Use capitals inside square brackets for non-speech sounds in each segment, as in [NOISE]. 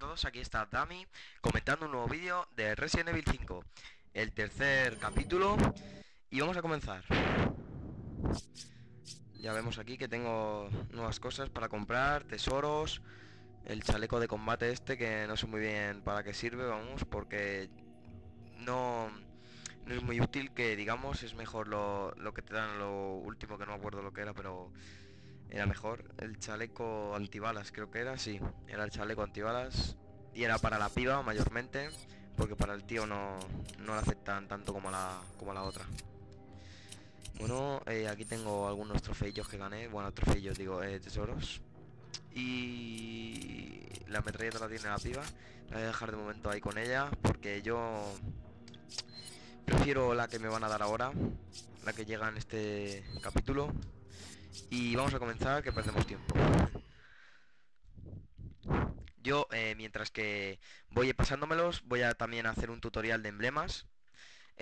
todos, aquí está Dami comentando un nuevo vídeo de Resident Evil 5 El tercer capítulo Y vamos a comenzar. Ya vemos aquí que tengo nuevas cosas para comprar, tesoros El chaleco de combate este que no sé muy bien para qué sirve, vamos Porque no, no es muy útil que digamos, es mejor lo, lo que te dan lo último que no me acuerdo lo que era, pero era mejor. El chaleco antibalas creo que era, sí. Era el chaleco antibalas. Y era para la piba mayormente. Porque para el tío no, no le afectan tanto como la, como la otra. Bueno, eh, aquí tengo algunos trofeillos que gané. Bueno, trofeillos, digo, eh, tesoros. Y la metralleta la tiene la piba. La voy a dejar de momento ahí con ella. Porque yo prefiero la que me van a dar ahora. La que llega en este capítulo. Y vamos a comenzar, que perdemos tiempo. Yo, eh, mientras que voy pasándomelos, voy a también hacer un tutorial de emblemas.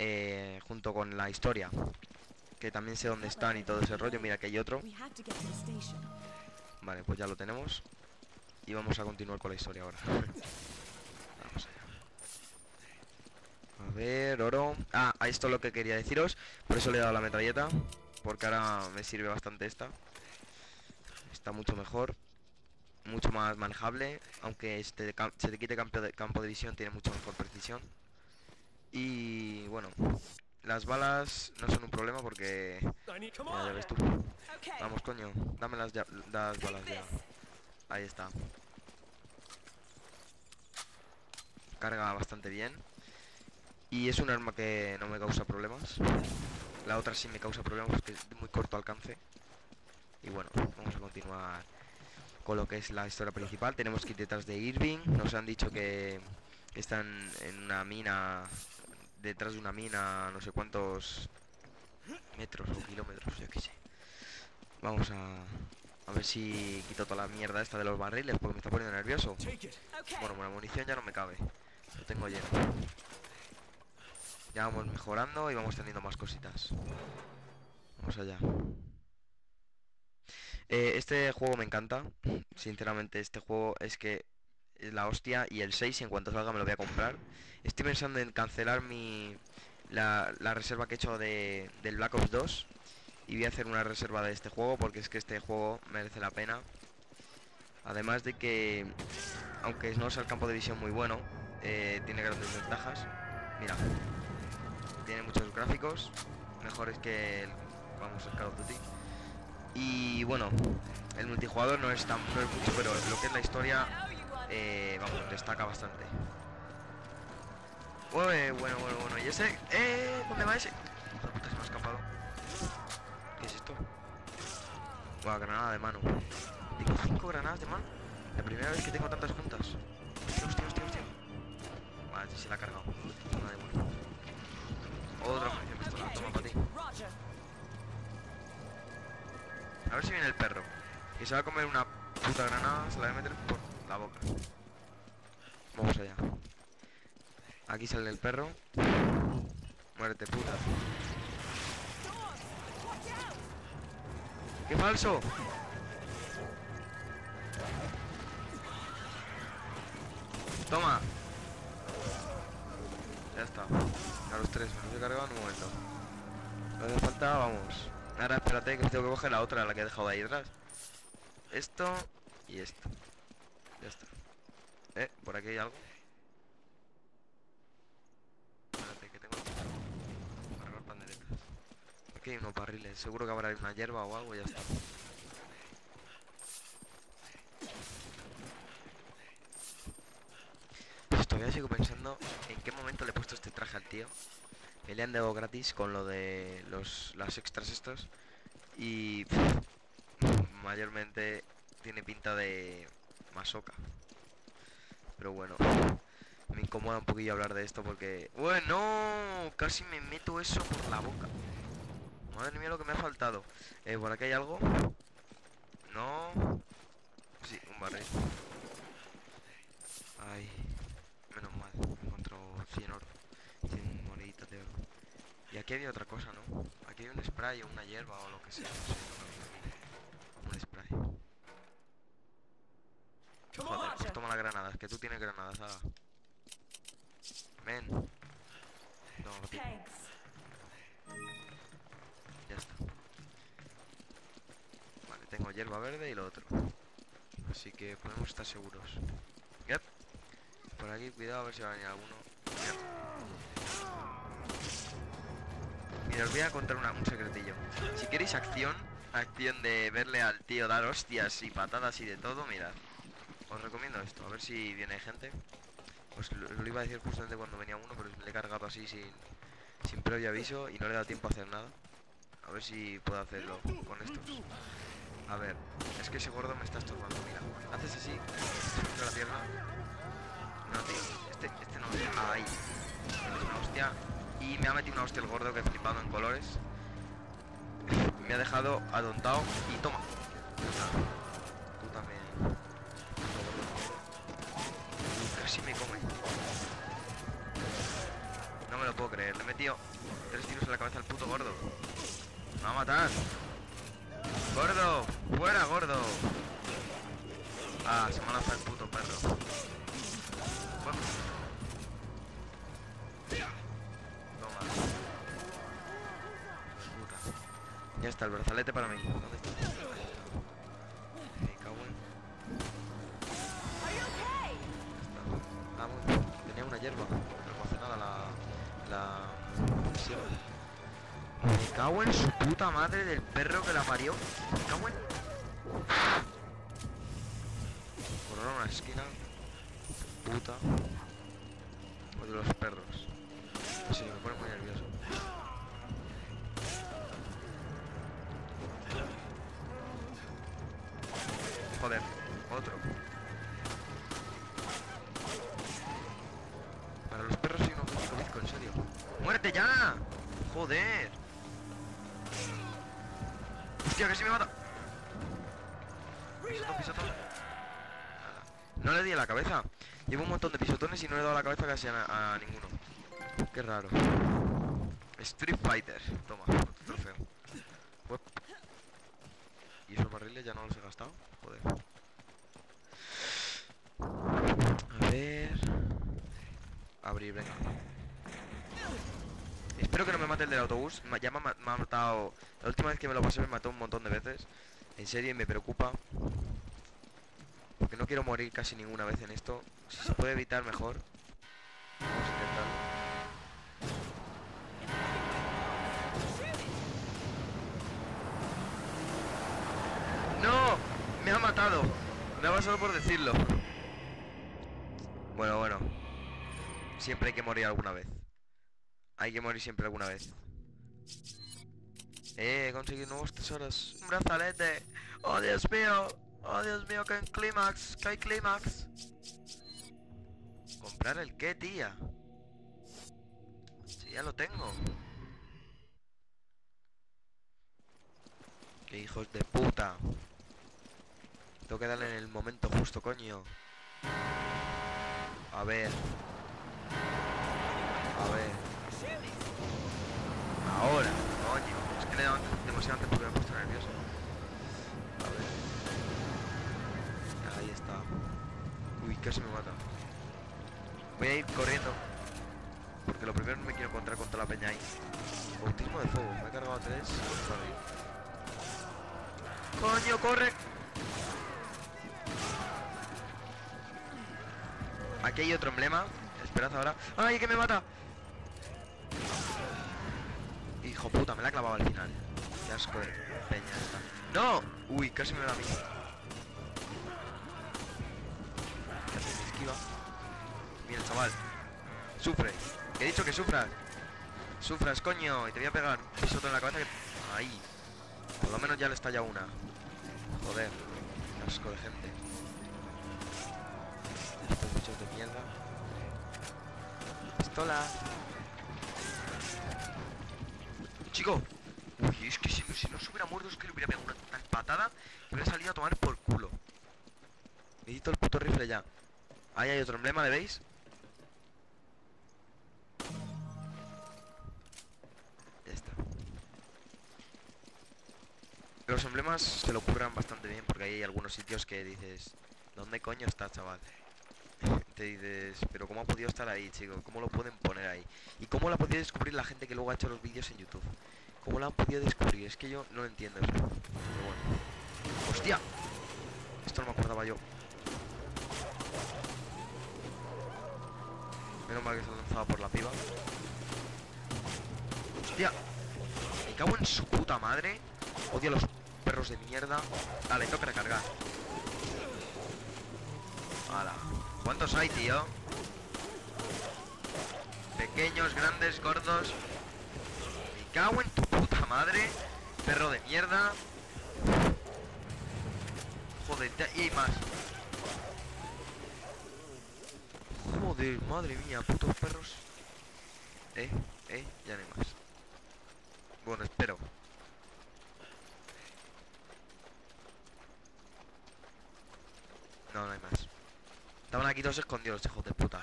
Eh, junto con la historia. Que también sé dónde están y todo ese rollo. Mira que hay otro. Vale, pues ya lo tenemos. Y vamos a continuar con la historia ahora. [LAUGHS] vamos allá. A ver, oro. Ah, esto es lo que quería deciros. Por eso le he dado la metralleta. Porque ahora me sirve bastante esta. Está mucho mejor. Mucho más manejable. Aunque este se te quite campo de, campo de visión, tiene mucho mejor precisión. Y bueno, las balas no son un problema porque... Ya. Vamos, coño. Dame las, las balas ya. Ahí está. Carga bastante bien. Y es un arma que no me causa problemas. La otra sí me causa problemas porque es de muy corto alcance. Y bueno, vamos a continuar con lo que es la historia principal. Tenemos que ir detrás de Irving. Nos han dicho que están en una mina, detrás de una mina, no sé cuántos metros o kilómetros, yo qué sé. Vamos a, a ver si quito toda la mierda esta de los barriles porque me está poniendo nervioso. Bueno, la munición ya no me cabe. Lo tengo lleno. Ya vamos mejorando y vamos teniendo más cositas. Vamos allá. Eh, este juego me encanta. Sinceramente, este juego es que es la hostia. Y el 6, en cuanto salga, me lo voy a comprar. Estoy pensando en cancelar mi la, reserva que he hecho de, del Black Ops 2. Y voy a hacer una reserva de este juego porque es que este juego merece la pena. Además de que, aunque no sea el campo de visión muy bueno, eh, tiene grandes ventajas. Mira, tiene muchos gráficos, mejores que el, vamos, el Call of Duty. Y bueno, el multijugador no es tan no es mucho, pero lo que es la historia, eh, vamos, destaca bastante. bueno, bueno, bueno, y ese, eh, ¿dónde va ese? se me ha escapado. ¿Qué es esto? Buah, granada de mano. Tengo cinco granadas de mano. La primera vez que tengo tantas juntas. Hostia, hostia, hostia. Vale, se la ha cargado. Otra munición toma para ti. A ver si viene el perro. Y se va a comer una puta granada, se la voy a meter por la boca. Vamos allá. Aquí sale el perro. Muérete, puta. ¡Qué falso! Toma. Ya está. A los tres, me los he cargado en un momento. Lo que falta, vamos. Ahora espérate que tengo que coger la otra, la que he dejado ahí atrás. Esto y esto. Ya está. Eh, por aquí hay algo. Espérate que tengo que cargar panderetas. Aquí hay unos barriles. Seguro que habrá una hierba o algo y ya está. Pues todavía sigo pensando en qué momento le he puesto este traje al tío. Me le han dado gratis con lo de los, las extras estos. Y [LAUGHS] mayormente tiene pinta de masoca. Pero bueno, me incomoda un poquillo hablar de esto porque... Bueno, casi me meto eso por la boca. Madre mía lo que me ha faltado. Eh, ¿Por aquí hay algo? No. Sí, un barril. Ay, menos mal. Encontró 100 oro. 100 moneditas de oro. Y aquí había otra cosa, ¿no? Aquí hay un spray o una hierba o lo que sea. No sé, un spray. Joder, pues toma las granadas, que tú tienes granadas. Toma, papi, Thanks. ya está. Vale, tengo hierba verde y lo otro. Así que podemos estar seguros. Yep. Por aquí, cuidado a ver si va a venir alguno. Mira, os voy a contar un secretillo. Si queréis acción, acción de verle al tío dar hostias y patadas y de todo, mirad. Os recomiendo esto, a ver si viene gente. Os lo, iba a decir justamente cuando venía uno, pero le he cargado así sin, sin previo aviso y no le da tiempo a hacer nada. A ver si puedo hacerlo con estos. A ver, es que ese gordo me está estorbando, mira. Haces así, contra la pierna. No, tío, este, este no. Ahí. Tienes una hostia. Y me ha metido una hostia el gordo que he flipado en colores. Me ha dejado atontado y toma. Tú también. Casi me come. No me lo puedo creer. Le he metido tres tiros en la cabeza al puto gordo. Me va a matar. Gordo, fuera gordo. Ah, se me ha lanzado el puto perro. Ya está, el brazalete para mí. ¿Dónde está? Ah. Tenía una hierba la... La... Me cago en su puta madre del perro que la parió. Me cago una esquina. Puta. Joder, otro. Para los perros soy un auténtico en serio. ¡Muérete ya! ¡Joder! ¡Hostia, que si me mata! Pisotón, pisotón. No le di a la cabeza. Llevo un montón de pisotones y no le he dado la cabeza casi a, ninguno. Qué raro. Street Fighter. Toma, otro trofeo. ¿Y esos barriles ya no los he gastado? Joder. A ver... Espero que no me mate el del autobús. Ya me ha, ma- me ha matado... La última vez que me lo pasé me mató un montón de veces. En serio, y me preocupa. Porque no quiero morir casi ninguna vez en esto. Si se puede evitar, mejor. Vamos a intentarlo. ¡No! ¡Me ha matado! Me ha pasado por decirlo. Bueno, bueno. Siempre hay que morir alguna vez. Hay que morir siempre alguna vez. Eh, he conseguido nuevos tesoros. Un brazalete. Oh, Dios mío. Oh, Dios mío, que hay clímax. Que hay clímax. ¿Comprar el qué, tía? Si ya lo tengo. Qué hijos de puta. Tengo que darle en el momento justo, coño. A ver. A ver. Ahora, coño. Es que le he dado demasiado antes porque me he puesto nervioso. A ver. Ahí está. Uy, casi me mata. Voy a ir corriendo. Porque lo primero me quiero encontrar contra la peña ahí. Bautismo de fuego. Me he cargado tres. Coño, corre. Aquí hay otro emblema. Esperad ahora. ¡Ay, que me mata! Hijo puta, me la ha clavado al final. Qué asco de peña esta. ¡No! Uy, casi me da a mí. ¿Qué hace? Me esquiva. Mira, chaval. Sufre. He dicho que sufras. Sufras, coño. Y te voy a pegar un pisoto en la cabeza que... Ahí. Por lo menos ya le estalla una. Joder. Qué asco de gente. Estos bichos de mierda. Pistola. Chico. Uy, es que si, no- se hubiera muerto es que le hubiera pegado una tal patada y hubiera salido a tomar por culo. Necesito el puto rifle ya. Ahí hay otro emblema, ¿le veis? Ya está. Los emblemas se lo ocurran bastante bien porque ahí hay algunos sitios que dices... ¿Dónde coño está, chaval? Pero ¿cómo ha podido estar ahí, chico? ¿Cómo lo pueden poner ahí? ¿Y cómo lo ha podido descubrir la gente que luego ha hecho los vídeos en YouTube? ¿Cómo lo han podido descubrir? Es que yo no lo entiendo. Pero bueno. ¡Hostia! Esto no me acordaba yo. Menos mal que se ha lanzado por la piba. ¡Hostia! Me cago en su puta madre. Odio a los perros de mierda. Dale, toca recargar. Hala. ¿Cuántos hay, tío? Pequeños, grandes, gordos. Me cago en tu puta madre. Perro de mierda. Joder, y hay más. Joder, madre mía, putos perros. Eh, eh, ya no hay más. Bueno, espero. No, no hay más. Estaban aquí todos escondidos, hijos de puta.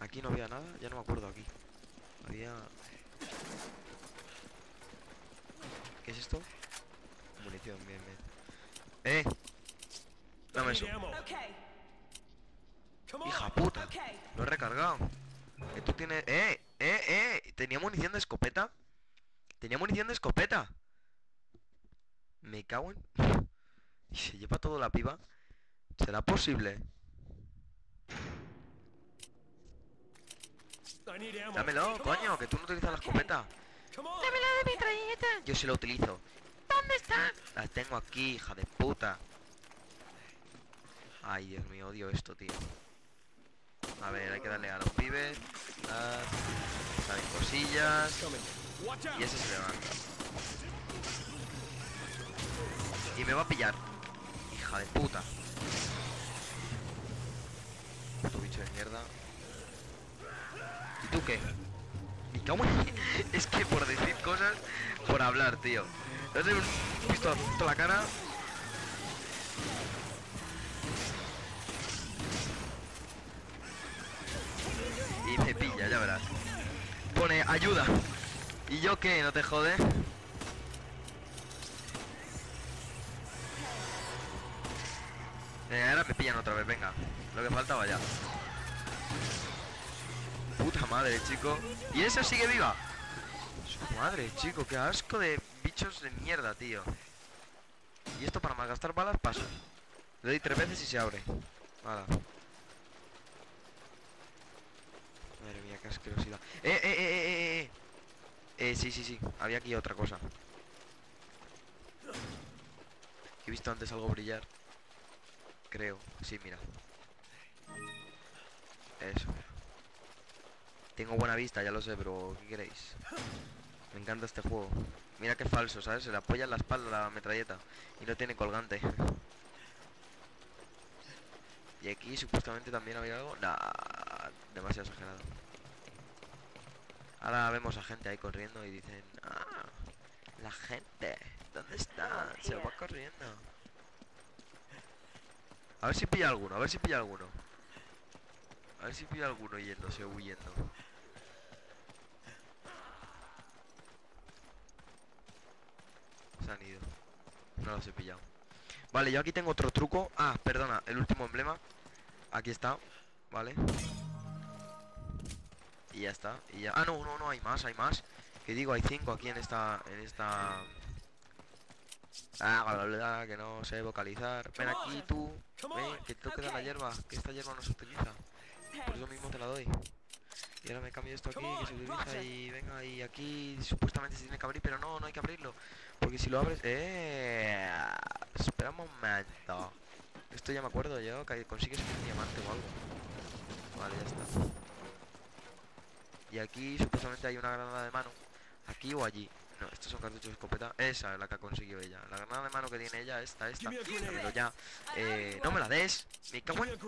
Aquí no había nada, ya no me acuerdo aquí. Había... ¿Qué es esto? Munición, bien, bien. ¡Eh! Dame eso. Hija puta. Lo he recargado. Que tú tienes... ¡Eh! ¡Eh! ¡Eh! ¿Tenía munición de escopeta? ¿Tenía munición de escopeta? Me cago en... [LAUGHS] ¿Y se lleva todo la piba? ¿Será posible? Dámelo, coño, que tú no utilizas la escopeta. ¡Dámela de metralleta! Yo sí la utilizo. ¿Dónde está? La tengo aquí, hija de puta. Ay, Dios mío, odio esto, tío. A ver, hay que darle a los pibes. Las... Salen cosillas. Y ese se levanta. Y me va a pillar. Hija de puta. Puto bicho de mierda. ¿Y tú qué? Cago en- [LAUGHS] Es que por decir cosas, por hablar, tío. ¿No visto la cara? Y me pilla, ya verás. Pone ayuda. ¿Y yo qué? ¿No te jode? Eh, ahora me pillan otra vez, venga. Lo que faltaba ya. Puta madre, chico. ¿Y esa sigue viva? Su madre, chico, qué asco de bichos de mierda, tío. Y esto para malgastar balas paso. Le doy tres veces y se abre. Hala. Madre mía, qué asquerosidad. ¡Eh, eh, eh, eh, eh, eh! Eh, sí, sí, sí. Había aquí otra cosa. He visto antes algo brillar. Creo. Sí, mira. Eso. Tengo buena vista, ya lo sé, pero ¿qué queréis? Me encanta este juego. Mira qué falso, ¿sabes? Se le apoya en la espalda la metralleta y no tiene colgante. Y aquí supuestamente también había algo. Nah, demasiado exagerado. Ahora vemos a gente ahí corriendo y dicen, ah, la gente, ¿dónde está? Se va corriendo. A ver si pilla alguno, a ver si pilla alguno. A ver si pilla alguno yéndose o huyendo. Se han ido. No los he pillado. Vale, yo aquí tengo otro truco. Ah, perdona, el último emblema. Aquí está, ¿vale? Y ya está. Y ya. Ah, no, no, no, hay más, hay más. Que digo, hay cinco aquí en esta. En esta. Ah, bla, bla, bla, que no sé vocalizar. Ven aquí tú. Ven, que tú queda la hierba. Que esta hierba no se utiliza. Por eso mismo te la doy. Y ahora me cambio esto aquí, que se utiliza y venga, y aquí supuestamente se tiene que abrir, pero no, no hay que abrirlo. Porque si lo abres... ¡Eh! Espera un momento. Esto ya me acuerdo yo, que consigues un diamante o algo. Vale, ya está. Y aquí supuestamente hay una granada de mano. Aquí o allí. No, estos son cartuchos de escopeta. Esa es la que ha conseguido ella. La granada de mano que tiene ella, esta, esta. Dámelo ya. Eh, no me la des. Me cago en...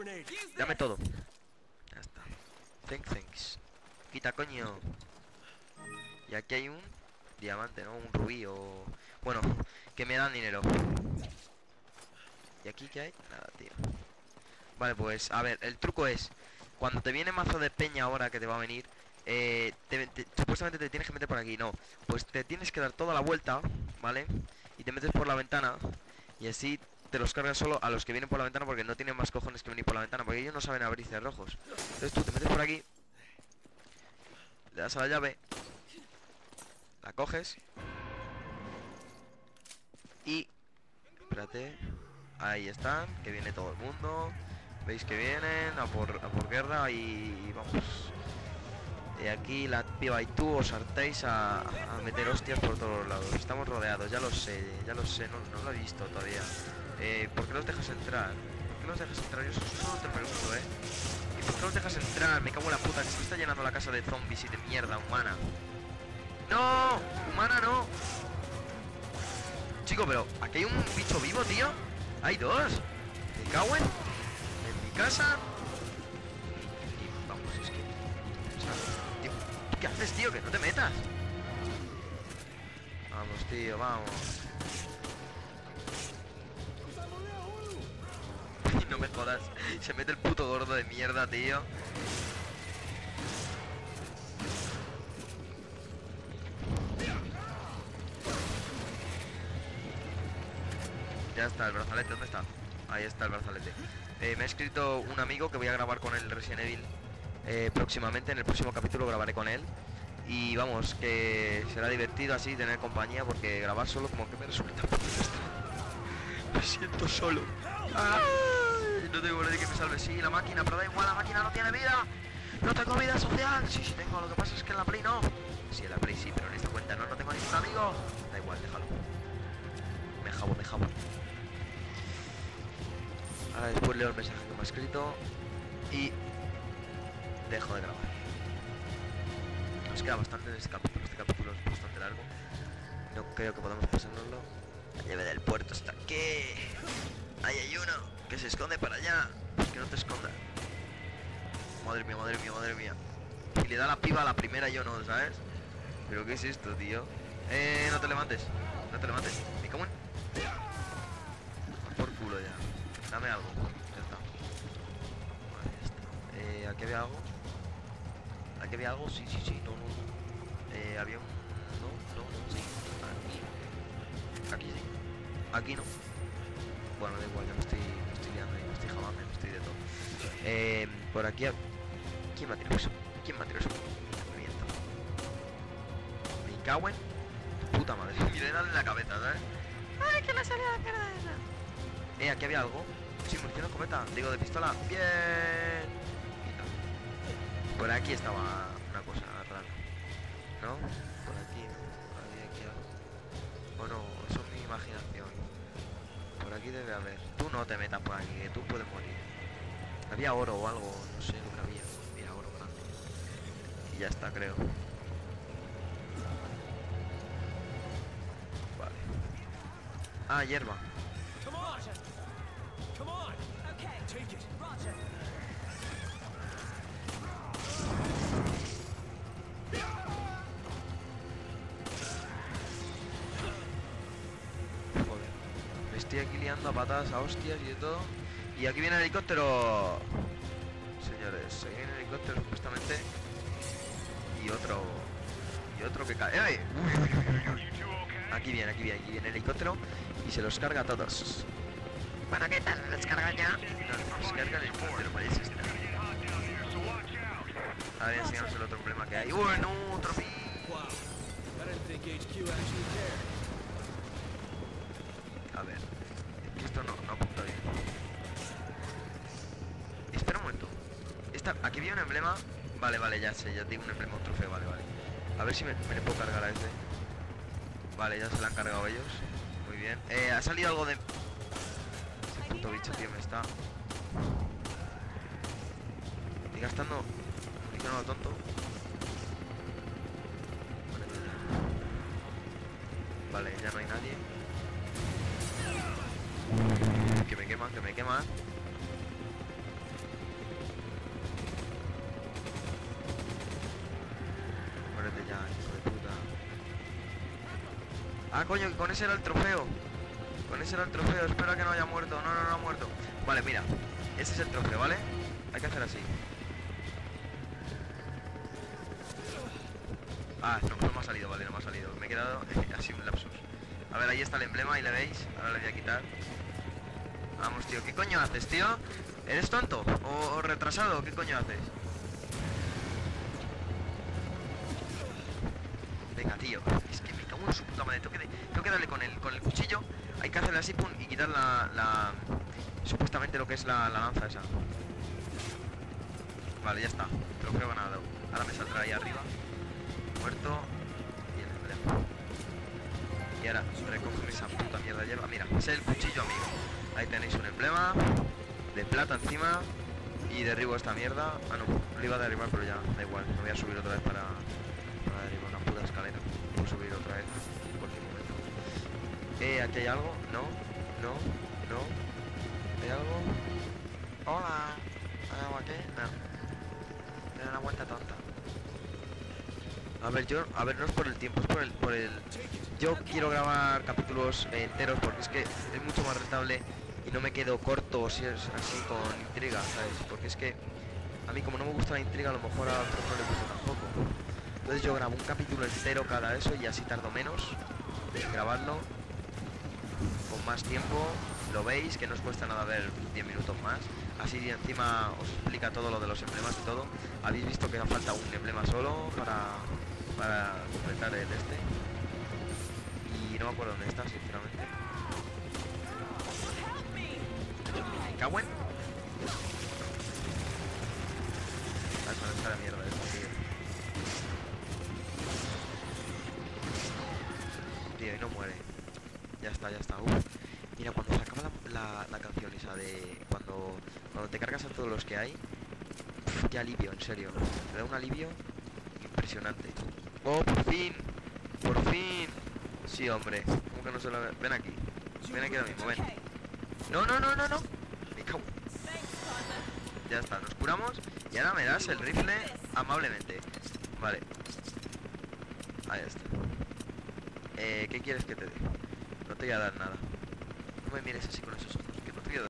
Dame todo. Ya está. Thank thanks. Quita coño. Y aquí hay un diamante, ¿no? Un rubí o... Bueno, que me dan dinero. ¿Y aquí qué hay? Nada, tío. Vale, pues, a ver, el truco es... Cuando te viene mazo de peña ahora que te va a venir... Eh, te- te- supuestamente te tienes que meter por aquí, no. Pues te tienes que dar toda la vuelta, ¿vale? y te metes por la ventana y así te los cargas solo a los que vienen por la ventana porque no tienen más cojones que venir por la ventana porque ellos no saben abrir cerrojos. Entonces tú te metes por aquí, le das a la llave, la coges y... Espérate. Ahí están, que viene todo el mundo. Veis que vienen a por, a por guerra y vamos. Y aquí la piba y tú os hartéis a, meter hostias por todos lados. Estamos rodeados, ya lo sé, ya lo sé, no, lo he visto todavía. Eh, ¿Por qué los dejas entrar? ¿Por qué los dejas entrar? Yo solo te pregunto, ¿eh? ¿Y por qué los dejas entrar? Me cago en la puta, que se está llenando la casa de zombies y de mierda humana. ¡No! ¡Humana no! Chico, pero aquí hay un bicho vivo, tío. Hay dos. Me cago. En mi casa. ¿Qué haces, tío? Que no te metas. Vamos, tío, vamos. [LAUGHS] no me jodas. Se mete el puto gordo de mierda, tío. Ya está, el brazalete, ¿dónde está? Ahí está el brazalete. Eh, me ha escrito un amigo que voy a grabar con el Resident Evil eh, próximamente, en el próximo capítulo grabaré con él. Y vamos, que será divertido así tener compañía porque grabar solo como que me resulta. [LAUGHS] Me siento solo. No tengo nadie que me salve. Sí, la máquina, pero da igual, la máquina no tiene vida. No tengo vida social. Sí, sí tengo, lo que pasa es que en la Play no. Sí, en la Play sí, pero en esta cuenta no, no tengo ningún amigo. Da igual, déjalo. Me jabo, me jabo. Ahora después leo el mensaje que me ha escrito y dejo de grabar. Nos queda bastante de este capítulo, este capítulo es bastante largo. No creo que podamos pasárnoslo. La llave del puerto está aquí. Ahí hay uno que se esconde para allá. Que no te esconda. Madre mía, madre mía, madre mía. Y le da la piba a la primera yo no, ¿sabes? Pero ¿qué es esto, tío? Eh, no te levantes. No te levantes. ¿Aquí había algo? Sí, sí, sí. No, no, no. Eh, había un... No, no, no, sí. Aquí. Aquí sí. Aquí no. Bueno, da igual, ya me estoy, me estoy liando ahí, me estoy jalando, me estoy de todo. Eh, por aquí... ¿Quién me ha tirado eso? ¿Quién me ha tirado eso? Miento. Me cago en... Puta madre. [LAUGHS] Dan en la cabeza, ¿sabes? ¡Ay, que le salió la cara esa! Eh, aquí había algo. Sí, munición de escopeta. Digo, de pistola. Bien. Por aquí estaba una cosa rara. ¿No? Por aquí. Había aquí algo. Eso es mi imaginación. Por aquí debe haber. Tú no te metas por aquí, que tú puedes morir. Había oro o algo, no sé lo que había. Mira, oro grande. Y ya está, creo. Vale. Ah, hierba. Liando a patadas, a hostias y de todo. Y aquí viene el helicóptero. Señores, aquí viene el helicóptero supuestamente. Y otro. Y otro que cae. ¡Ay! Aquí viene, aquí viene, aquí viene el helicóptero. Y se los carga a todos. Bueno, ¿qué tal? ¿Les cargan ya? No, les carga el helicóptero, parece estar. A ver, enseñamos el otro problema que hay. ¡Uy, no! ¡Otro cared. A ver, esto no, no apunta bien. Espera un momento. Esta, aquí había un emblema. Vale, vale, ya sé, ya tengo un emblema, un trofeo, vale, vale. A ver si me, me le puedo cargar a este. Vale, ya se le han cargado ellos. Muy bien. Eh, ha salido algo de... Ese puto bicho, tío, me está... Estoy gastando... Que me queman, que me queman. Muérete ya, hijo de puta. Ah, coño, con ese era el trofeo. Con ese era el trofeo. Espero que no haya muerto. No, no, no ha muerto. Vale, mira. Ese es el trofeo, ¿vale? Hay que hacer así. Ah, no, no me ha salido, vale, no me ha salido. Me he quedado [LAUGHS] así un lapsus. A ver, ahí está el emblema, ahí le veis. Ahora le voy a quitar. Vamos, tío. ¿Qué coño haces, tío? ¿Eres tonto? ¿O, retrasado? ¿Qué coño haces? Venga, tío. Es que me cago en su puta madre. Tengo que, tengo que darle con el, con el cuchillo. Hay que hacerle así, pum, y quitar la... la- supuestamente lo que es la, la lanza esa. Vale, ya está. Pero creo nada. Ahora me saldrá ahí arriba. Muerto. Y el emblema. Y ahora recoge esa puta mierda hierba. Mira, es el cuchillo amigo. Ahí tenéis un emblema de plata encima. Y derribo esta mierda. Ah, no, lo iba a derribar, pero ya da igual. Me voy a subir otra vez para, para derribar una puta escalera. Puedo subir otra vez en cualquier momento. Eh, aquí hay algo. No, no, no. ¿Hay algo? Hola. ¿Hay algo aquí? No. Tiene una vuelta tonta. A ver, yo, a ver, no es por el tiempo, es por el, por el. Yo quiero grabar capítulos enteros porque es que es mucho más rentable y no me quedo corto es así con intriga, ¿sabes? Porque es que a mí como no me gusta la intriga, a lo mejor a otros no les gusta tampoco. Entonces yo grabo un capítulo entero cada eso y así tardo menos en grabarlo con más tiempo. Lo veis, que no os cuesta nada ver 10 minutos más. Así encima os explica todo lo de los emblemas y todo. Habéis visto que falta un emblema solo para, para completar el este. Y no me acuerdo dónde está, sinceramente. Cago en... Ah, no, está la mierda esta, tío. Tío, y no muere. Ya está, ya está. Uf. Mira, cuando se acaba la, la- la canción esa de... Cuando, cuando te cargas a todos los que hay... qué alivio, en serio. Me da un alivio impresionante. ¡Oh, por fin! ¡Por fin! Sí, hombre. ¿Cómo que no se lo... Ven aquí. Ven aquí ahora mismo, ven. No, no, no, no, no. Ya está, nos curamos y ahora me das el rifle amablemente. Vale. Ahí está. Eh, ¿qué quieres que te dé? No te voy a dar nada. No me mires así con esos ojos.